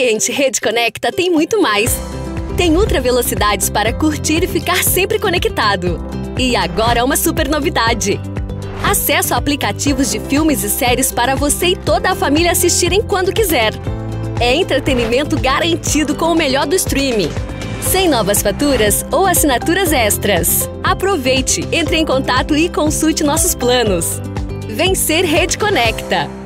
Cliente Rede Conecta tem muito mais. Tem ultra velocidades para curtir e ficar sempre conectado. E agora é uma super novidade. Acesso a aplicativos de filmes e séries para você e toda a família assistirem quando quiser. É entretenimento garantido com o melhor do streaming. Sem novas faturas ou assinaturas extras. Aproveite, entre em contato e consulte nossos planos. Vencer Rede Conecta.